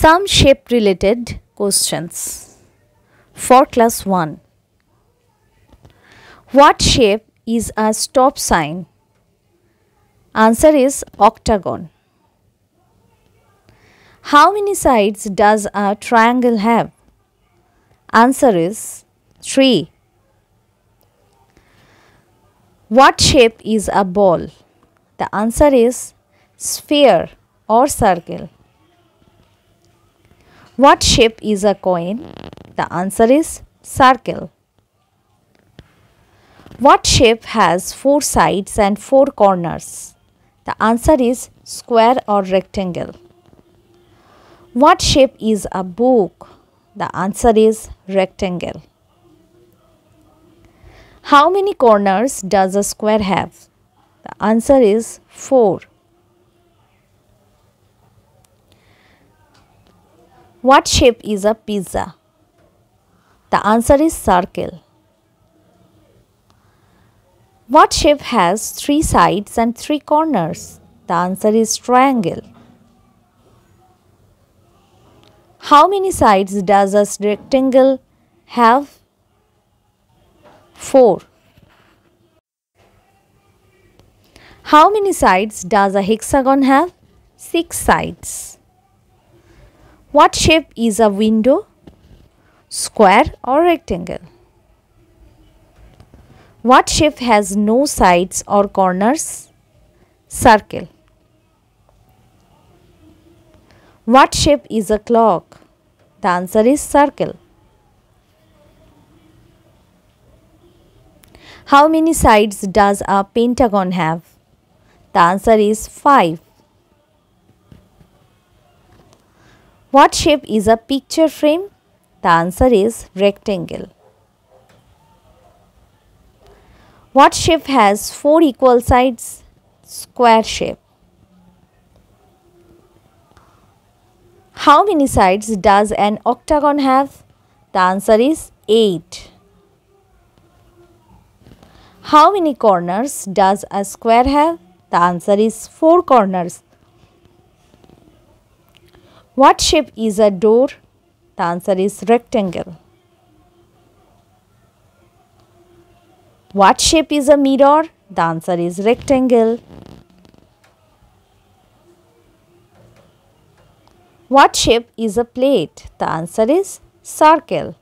Some shape related questions for class 1. What shape is a stop sign? Answer is octagon. How many sides does a triangle have? Answer is 3. What shape is a ball? The answer is sphere or circle. What shape is a coin? The answer is circle. What shape has four sides and four corners? The answer is square or rectangle. What shape is a book? The answer is rectangle. How many corners does a square have? The answer is 4. What shape is a pizza? The answer is circle. What shape has three sides and three corners? The answer is triangle. How many sides does a rectangle have? 4. How many sides does a hexagon have? 6 sides. What shape is a window? Square or rectangle? What shape has no sides or corners? Circle. What shape is a clock? The answer is circle. How many sides does a pentagon have? The answer is 5. What shape is a picture frame? The answer is rectangle. What shape has four equal sides? Square shape. How many sides does an octagon have? The answer is 8. How many corners does a square have? The answer is 4 corners. What shape is a door? The answer is rectangle. What shape is a mirror? The answer is rectangle. What shape is a plate? The answer is circle.